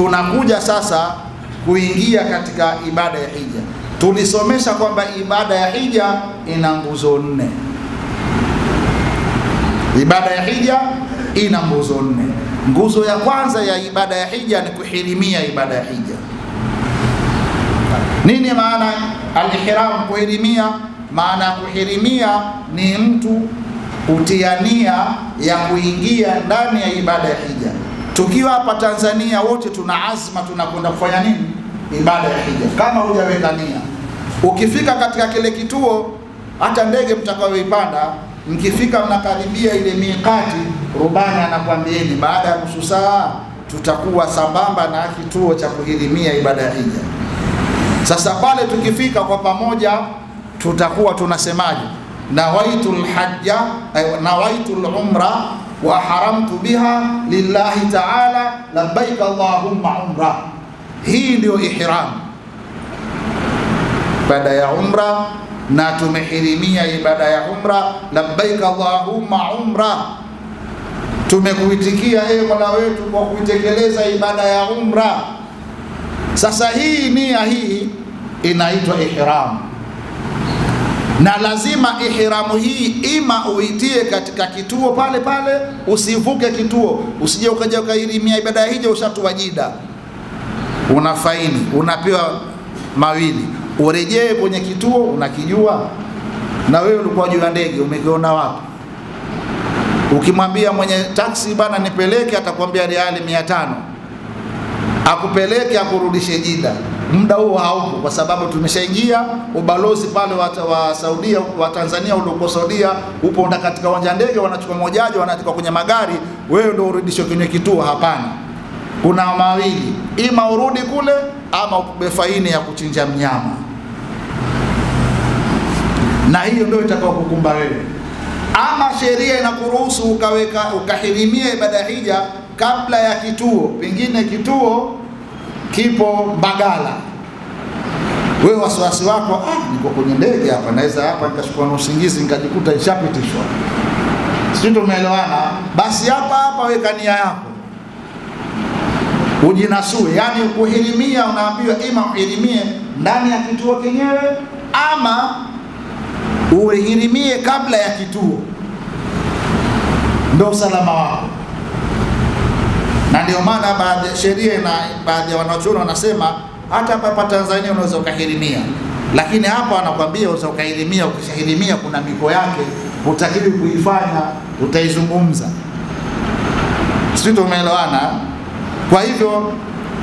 tunakuja sasa kuingia katika ibada ya hija. Tulisomesha kwamba ibada ya hija ina nguzo nne. Ibada ya hija ina nguzo nne. Nguzo ya kwanza ya ibada ya hija ni kuhirimia ibada ya hija. Nini maana al-ihram? Kuhirimia, maana ya kuhirimia ni mtu kutiania ya kuingia ndani ya ibada ya hija. Tukiwa hapa Tanzania wote tuna azma, tunakwenda kufanya nini? Ibada ya hija. Kama hujaweka nia, ukifika katika kile kituo, hata ndege mtakayoipanda, mkifika mnakaribia ile miqati, rubani anakwambieni baada ya nusu saa tutakuwa sambamba na kituo cha kuhirimia ibada ya hija. Sasa pale tukifika kwa pamoja, tutakuwa tunasemaje? nawaitul hajja, nawaitul lumra wa haramtu biha lillahi taala labbaik allahumma umra. Hii ndio ihram, baada ya umra, na tumehirimia ibada ya umra. Labbaik allahumma umra, tumekuitikia ee Mola wetu kwa kuitekeleza ibada ya umra. Sasa hii nia hii inaitwa ihram na lazima ihramu hii ima uitie katika kituo pale pale, usivuke kituo, usije ukaja ukairimia ibada ya hija ushatua jida, una faini, unapewa mawili, urejee kwenye kituo unakijua, na wewe ulikuwa juu ya ndege, umekiona wapi? Ukimwambia mwenye taksi bana, nipeleke, atakwambia riali mia tano, akupeleke akurudishe jida muda huo haupo, kwa sababu tumeshaingia ubalozi pale wa, wa Saudia wa Tanzania ulioko Saudia. Upo katika uwanja ndege, wanachukua mojaji wanatoka kwenye magari, wewe ndio urudishwe kwenye kituo. Hapana, kuna mawili, ima urudi kule ama upe faini ya kuchinja mnyama, na hiyo ndio itakao kukumba wewe. Ama sheria inakuruhusu ukaweka ukahirimia ibada hija kabla ya kituo, pengine kituo kipo Mbagala, wewe wasiwasi wako, ah, niko kwenye ndege hapa, naweza hapa nikachukua na usingizi nikajikuta ishapitishwa. Sisi tumeelewana? Basi hapa hapa weka nia yako. Ujinasue, yani kuhirimia, unaambiwa ima uhirimie ndani ya kituo kenyewe ama uhirimie kabla ya kituo, ndo usalama wako ndio maana baadhi ya sheria na baadhi ya wanachuoni wanasema hata hapa Tanzania unaweza ukahirimia, lakini hapa wanakwambia unaweza ukahirimia. Ukishahirimia kuna miko yake, hutakiwi kuifanya, utaizungumza. Sisi tumeelewana? Kwa hivyo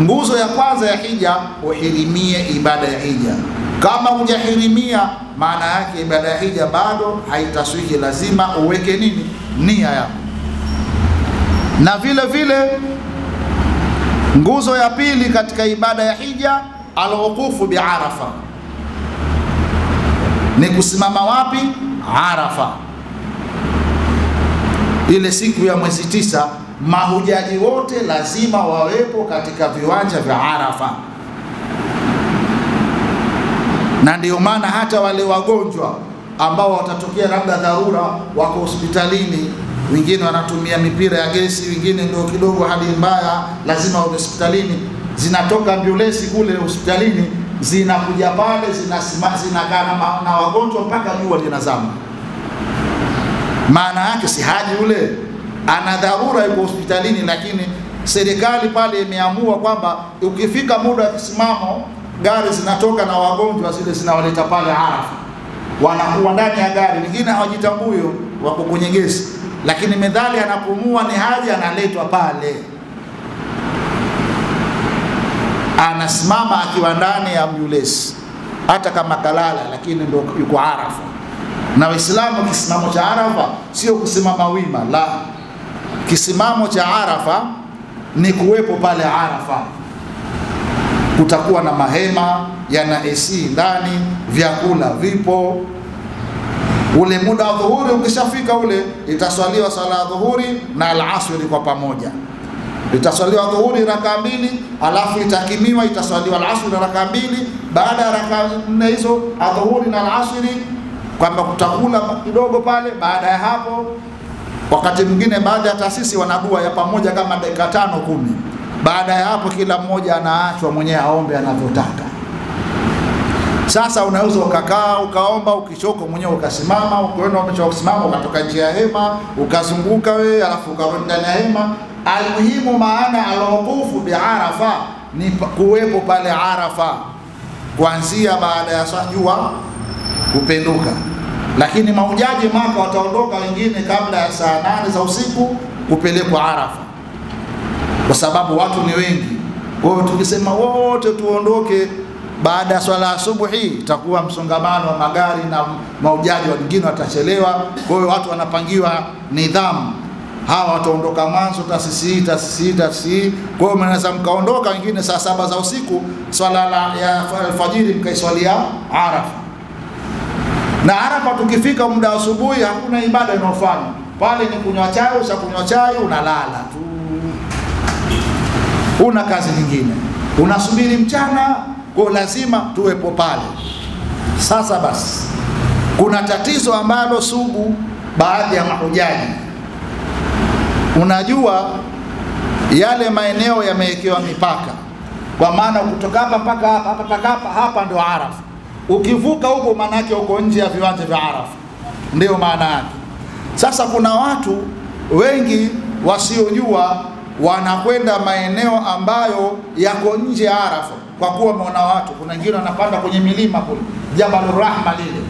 nguzo ya kwanza ya hija, uhirimie ibada ya hija. Kama hujahirimia, maana yake ibada ya hija bado haitaswihi, lazima uweke nini, nia yako na vile vile nguzo ya pili katika ibada ya hija alwuqufu biarafa, ni kusimama wapi? Arafa, ile siku ya mwezi tisa. Mahujaji wote lazima wawepo katika viwanja vya Arafa, na ndio maana hata wale wagonjwa ambao watatokea labda dharura, wako hospitalini wengine wanatumia mipira ya gesi, wengine ndio kidogo hali mbaya, lazima hospitalini. Zinatoka ambulensi kule hospitalini, zinakuja pale, zinakaa na, na wagonjwa mpaka jua linazama. Maana yake si haji ule ana dharura, yuko hospitalini, lakini serikali pale imeamua kwamba ukifika muda wa kisimamo, gari zinatoka na wagonjwa zile zinawaleta pale Arafa, wanakuwa ndani ya gari, wengine hawajitambui, wako kwenye gesi lakini medhali anapumua ni haja, analetwa pale, anasimama akiwa ndani ya ambulance, hata kama kalala, lakini ndo yuko Arafa. Na Waislamu, kisimamo cha Arafa sio kusimama wima, la, kisimamo cha Arafa ni kuwepo pale Arafa. Kutakuwa na mahema yana AC ndani, vyakula vipo ule muda wa dhuhuri ukishafika, ule itaswaliwa sala ya dhuhuri na alasiri kwa pamoja. Itaswaliwa dhuhuri raka mbili, alafu itakimiwa, itaswaliwa alasiri raka mbili. Baada ya raka nne hizo adhuhuri na alasiri, kwamba kutakula kidogo pale. Baada ya hapo, wakati mwingine baadhi ya taasisi wanadua ya pamoja kama dakika tano kumi, Baada ya hapo, kila mmoja anaachwa mwenyewe aombe anavyotaka. Sasa unaweza ukakaa ukaomba, ukichoka mwenyewe ukasimama, ukiona umechoka kusimama ukatoka nje ya hema ukazunguka wewe, alafu ukarudi ndani ya hema. Almuhimu, maana alwuqufu biarafa ni kuwepo pale Arafa kuanzia baada ya jua kupenduka, lakini maujaji Maka wataondoka wengine kabla ya saa nane za usiku kupelekwa Arafa, kwa sababu watu ni wengi. Kwa hiyo tukisema wote tuondoke baada ya swala asubuhi, itakuwa msongamano wa magari na maujaji wengine watachelewa. Kwa hiyo watu wanapangiwa nidhamu, hawa wataondoka mwanzo, taasisi hii, taasisi hii, taasisi hii. Kwa hiyo mnaweza mkaondoka wengine saa saba za usiku, swala la ya alfajiri mkaiswalia Arafa na Arafa tukifika muda wa asubuhi, hakuna ibada inayofanywa pale, ni kunywa chai. Usha kunywa chai, unalala tu, una kazi nyingine, unasubiri mchana, kwa lazima tuwepo pale. Sasa basi, kuna tatizo ambalo sugu baadhi ya mahujaji, unajua yale maeneo yamewekewa mipaka, kwa maana kutoka hapa mpaka hapa hapa mpaka hapa hapa ndio Arafa. Ukivuka huko, maana yake uko nje ya viwanja vya Arafa, ndio maana yake. Sasa kuna watu wengi wasiojua wanakwenda maeneo ambayo yako nje ya Arafa kwa kuwa wameona watu. Kuna wengine wanapanda kwenye milima kule Jabal Rahma, lile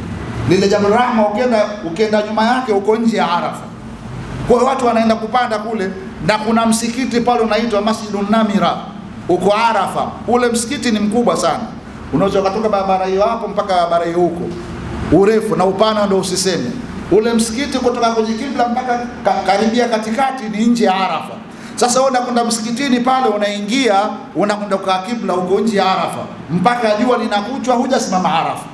lile Jabal Rahma, ukienda ukienda nyuma yake uko nje ya Arafa. Kwa hiyo watu wanaenda kupanda kule, na kuna msikiti pale unaitwa Masjidun Namira uko Arafa. Ule msikiti ni mkubwa sana, unaweza ukatoka barabara hiyo hapo mpaka barabara hiyo huko, urefu na upana ndio usiseme. Ule msikiti kutoka kwenye kibla mpaka karibia katikati ni nje ya Arafa. Sasa wewe unakwenda msikitini pale, unaingia unakwenda kwa kibla huko nje ya Arafa mpaka jua linakuchwa, hujasimama Arafa.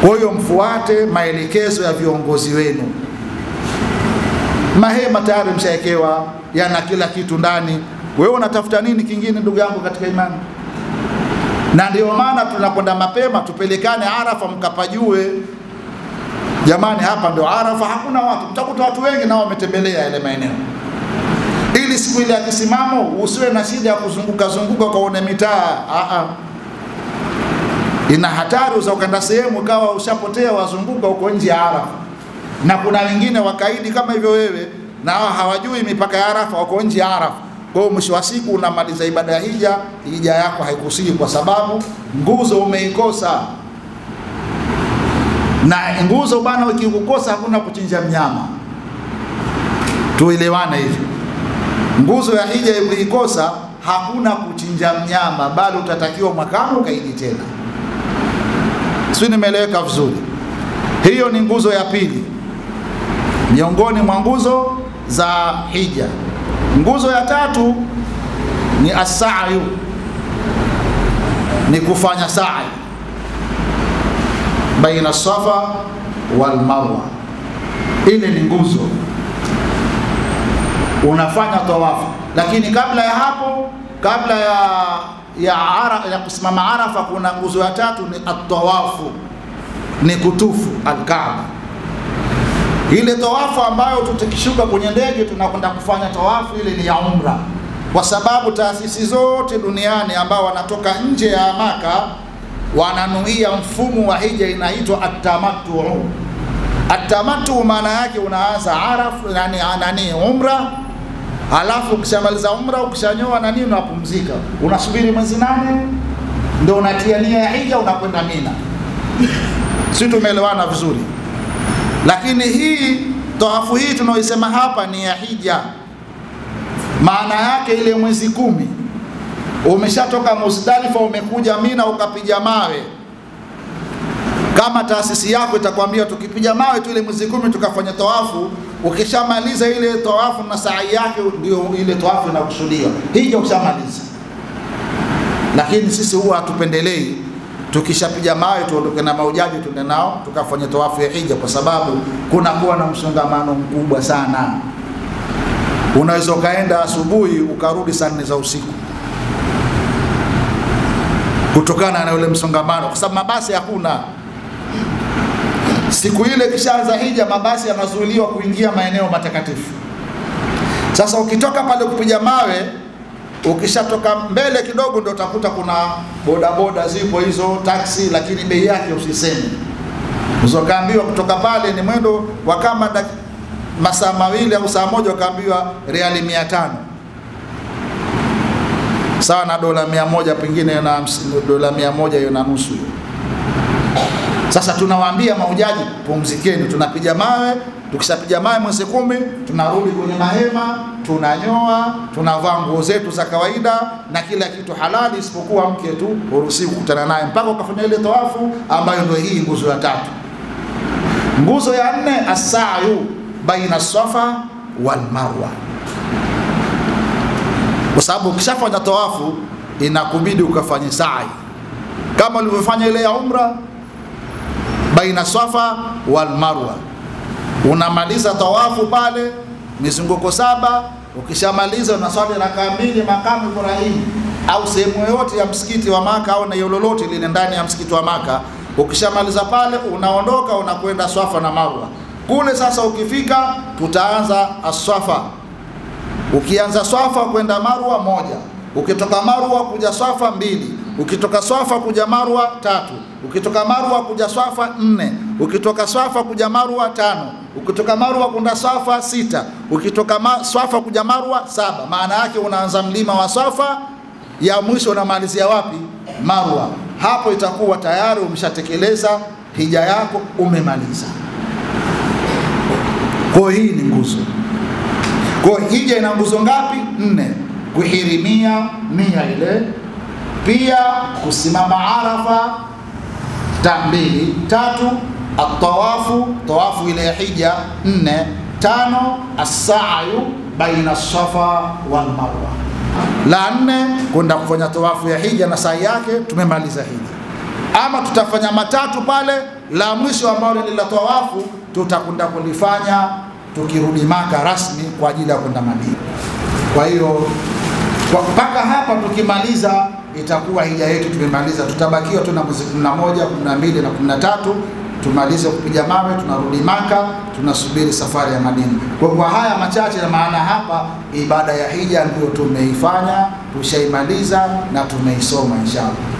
Kwa hiyo mfuate maelekezo ya viongozi wenu. Mahema tayari mshaekewa, yana kila kitu ndani. Wewe unatafuta nini kingine, ndugu yangu katika imani? Na ndio maana tunakwenda mapema, tupelekane Arafa, mkapajue jamani, hapa ndio Arafa. Hakuna watu, mtakuta watu wengi nao wametembelea yale maeneo, ili siku ile ya kisimamo usiwe na shida ya kuzunguka zunguka kaone mitaa. Aa, ina hatari za ukanda sehemu kawa ushapotea, wazunguka huko nje ya Arafa na kuna wengine wakaidi kama hivyo wewe, na hawajui mipaka ya Arafa, wako nje ya Arafa. Kwa hiyo mwisho wa siku unamaliza ibada ya hija, hija yako haikusii kwa sababu nguzo umeikosa. Na nguzo bana, ukikukosa hakuna kuchinja mnyama, tuelewane hivyo. Nguzo ya hija ukiikosa hakuna kuchinja mnyama, bali utatakiwa mwakani ukaiji tena. Si nimeeleweka vizuri? Hiyo ni nguzo ya pili miongoni mwa nguzo za hija. Nguzo ya tatu ni asayu, ni kufanya sa'i baina safa wal marwa. Ile ni nguzo, unafanya tawafu, lakini kabla ya hapo, kabla ya ya, ara, ya kusimama Arafa, kuna nguzo ya tatu ni atawafu, ni kutufu Alkaaba. Ile tawafu ambayo tutakishuka kwenye ndege tunakwenda kufanya tawafu ile ni ya umra, kwa sababu taasisi zote duniani ambao wanatoka nje ya Maka wananuia mfumo wa hija inaitwa atamattu. Atamattu maana yake unaanza arafu nani, nani umra, halafu ukishamaliza umra ukishanyoa nani unapumzika, unasubiri mwezi nane ndio unatia nia ya hija, unakwenda Mina. Si tumeelewana vizuri? Lakini hii tawafu hii tunaoisema hapa ni ya hija, maana yake ile mwezi kumi umeshatoka Muzdalifa, umekuja Mina ukapiga mawe. Kama taasisi yako itakwambia tukipiga mawe tu ile mwezi kumi tukafanya tawafu, ukishamaliza ile tawafu na sa'i yake, ndio ile tawafu inakusudiwa hija, ukishamaliza. Lakini sisi huwa hatupendelei tukishapiga mawe tuondoke na maujaji tuende nao tukafanya tawafu ya hija, kwa sababu kuna kuwa na msongamano mkubwa sana. Unaweza ukaenda asubuhi ukarudi saa nne za usiku kutokana na ule msongamano, kwa sababu mabasi hakuna. Siku ile kishaanza hija, mabasi yanazuiliwa kuingia maeneo matakatifu. Sasa ukitoka pale kupiga mawe Ukishatoka mbele kidogo, ndio utakuta kuna bodaboda zipo hizo taksi, lakini bei yake usiseme. Uzokaambiwa kutoka pale ni mwendo wa kama masaa mawili au saa moja, ukaambiwa reali mia tano sawa na dola mia moja pengine na dola mia moja hiyo na nusu hiyo. Sasa tunawaambia mahujaji, pumzikeni, tunapiga mawe. Tukishapiga mawe mwezi kumi, tunarudi kwenye mahema, tunanyoa, tunavaa nguo zetu za kawaida na kila kitu halali, isipokuwa mke tu huruhusiwi kukutana naye mpaka ukafanya ile tawafu ambayo ndio hii nguzo ya tatu. Nguzo ya nne, asayu baina safa wal marwa, kwa sababu ukishafanya tawafu inakubidi ukafanye sa'i kama ulivyofanya ile ya umra baina safa wal marwa. Unamaliza tawafu pale mizunguko saba, ukishamaliza unaswali rakaa mbili makamu Ibrahim au sehemu yoyote ya msikiti wa Maka au eneo lolote lile ndani ya msikiti wa Maka. Ukishamaliza pale unaondoka unakwenda Swafa na Marwa. Kule sasa ukifika, tutaanza aswafa. Ukianza Swafa kwenda Marwa moja, ukitoka Marwa kuja Swafa mbili, ukitoka Swafa kuja Marwa tatu, ukitoka Marwa kuja Swafa nne, ukitoka Swafa kuja Marwa tano, ukitoka Marwa kunda Swafa sita, ukitoka ma, Swafa kuja Marwa saba. Maana yake unaanza mlima wa Swafa, ya mwisho unamalizia wapi? Marwa. Hapo itakuwa tayari umeshatekeleza hija yako, umemaliza. Kwa hii ni nguzo. Kwa hija ina nguzo ngapi? Nne. Kuhirimia mia ile, pia kusimama Arafa ta mbili, tatu atawafu tawafu ile ya hija nne, tano asayu baina safa wal marwa. La nne kwenda kufanya tawafu ya hija na sai yake, tumemaliza hija. Ama tutafanya matatu pale, la mwisho ambalo ni la tawafu tutakwenda kulifanya tukirudi Maka rasmi kwa ajili ya kwenda Madina. Kwa hiyo mpaka hapa tukimaliza itakuwa hija yetu tumemaliza. Tutabakiwa tu na mwezi 11, 12 na 13 tumalize kupiga mawe, tunarudi Maka, tunasubiri safari ya Madina. Kwa kwa haya machache, na maana hapa ibada ya hija ndio tumeifanya, tushaimaliza na tumeisoma inshallah.